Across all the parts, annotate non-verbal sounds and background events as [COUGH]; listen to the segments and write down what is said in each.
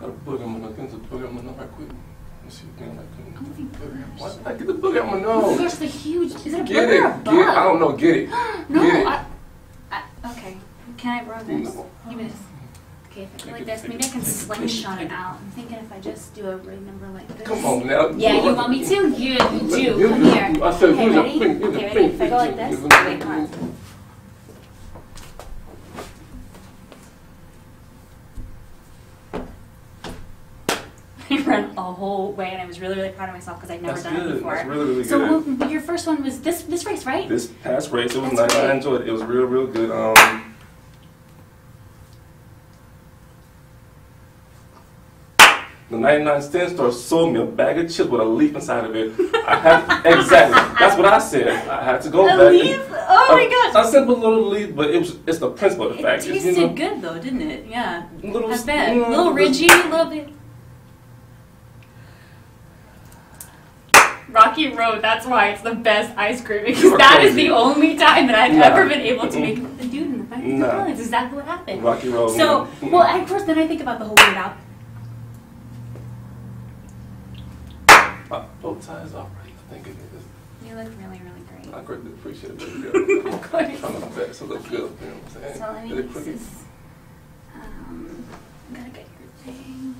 Got a booger on my nose. Get the booger on my nose right quick. Let me see quick. I boogers. Why did I get the booger on my nose? gosh, the huge. Is it a Get booger it. or a Get bug? it. I don't know. Get it. [GASPS] no, Get it. I, I. Okay. Can I borrow this? No. Give me this. Okay, if I go like this, maybe I can slingshot it out. I'm thinking if I just do a ring number like this. Come on now. Yeah, you want me to? You, you do. Come here. I said, Okay, ready? finger, use your Okay, ready? If I go like this, wait, come on. I ran a whole way, and I was really, really proud of myself because I'd never That's done it before. That's really, really so good. well, your first one was this this race, right? This past race, it was That's nice. I enjoyed it. It was real, real good. Um, the 99 cent store sold me a bag of chips with a leaf inside of it. I had [LAUGHS] exactly. That's what I said. I had to go A back. leaf? Oh my a, gosh. A simple little leaf, but it was. It's the principle of the It fact. It's, tasted you know, good though, didn't it? Yeah. Little, I bet. mm, A little ridgy, a little bit. Rocky Road, that's why it's the best ice cream because You're that is the only time that I've Nah. ever been able to make the dude in the back of the Nah. car. That's exactly what happened. Rocky Road. So, well, at first, then I think about the whole weird out. My bow tie is all right. I think it is. You look really, really great. I greatly appreciate it. Baby [LAUGHS] girl. Of course. I'm trying my best to look good. You know what I'm saying? So let me Is it use crooked? this. Um, I'm gonna get your thing.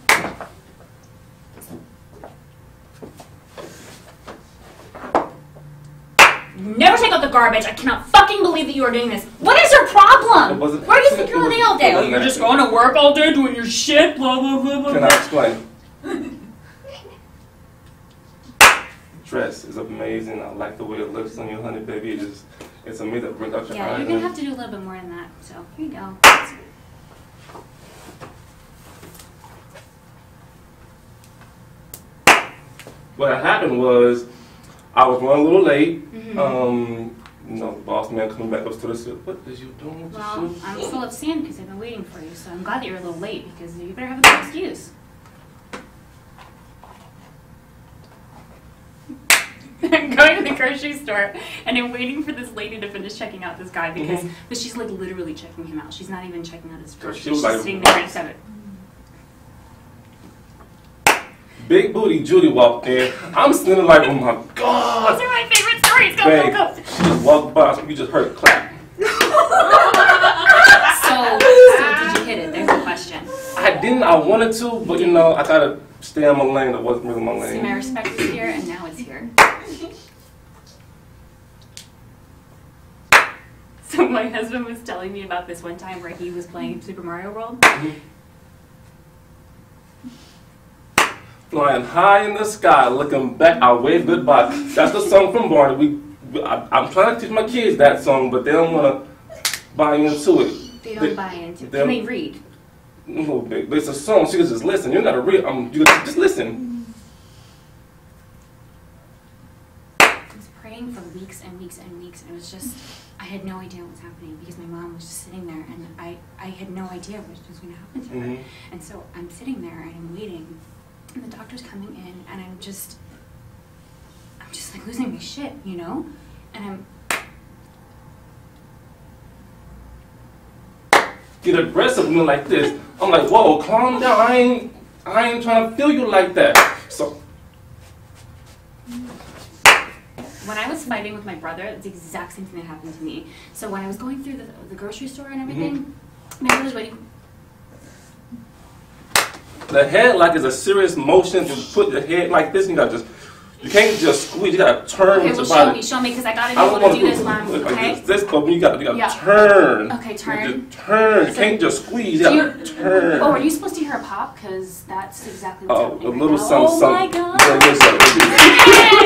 Never take out the garbage. I cannot fucking believe that you are doing this. What is your problem? It wasn't- Where do you think you're all day all day? Oh, you're just going to work all day doing your shit, blah, blah, blah, blah, Can I explain? [LAUGHS] Dress is amazing. I like the way it looks on you, honey, baby. It just, it's a me that brings out your Yeah, eyes. you're gonna have to do a little bit more than that. So, here you go. What happened was, I was running a little late. Mhm. Um, you know, the boss man coming back up to the suit. What is you doing Well? I'm full of sand because I've been waiting for you, so I'm glad that you're a little late because you better have a good excuse. [LAUGHS] I'm going to the grocery store and I'm waiting for this lady to finish checking out this guy because Mhm. but she's like literally checking him out. She's not even checking out his groceries. She's like, sitting there Big booty Judy walked in. I'm standing like, oh my Those god. are my favorite stories. Go, Babe, go, go. she just walked by. So you just heard a clap. [LAUGHS] So, so did you hit it? There's the question. I didn't. I wanted to, but you know, I gotta stay on my lane. That wasn't really my lane. See, lane. my respect is here and now it's here. So my husband was telling me about this one time where he was playing Super Mario World. Mm-hmm. Flying high in the sky, looking back, I wave goodbye. That's the song from Barney. We, I, I'm trying to teach my kids that song, but they don't want to buy into it. They don't buy into it. they Can they read? No. But it's a song. So you can just listen. You gotta read. Um, you just listen. I was praying for weeks and weeks and weeks, and it was just I had no idea what was happening because my mom was just sitting there, and I I had no idea what was going to happen to her. Mhm. And so I'm sitting there and I'm waiting, doctor's coming in, and I'm just I'm just like losing my shit, you know, and I'm Get aggressive with me like this. I'm like, whoa, calm down. I ain't, I ain't trying to feel you like that. So When I was fighting with my brother, it's the exact same thing that happened to me. So when I was going through the, the grocery store and everything, mm-hmm. my brother's waiting. The head like is a serious motion to put the head like this. And you gotta just, you can't just squeeze. You gotta turn Okay, well show body. me, show me, because I gotta be I able to do this I'm, like okay? this. This, but you gotta, you gotta Yeah. turn. Okay, You turn. just turn. You So- can't just squeeze. You gotta you- turn. Oh, are you supposed to hear a pop? Because that's exactly what's Oh, happening a little now. something, Oh my god! Very good, sir.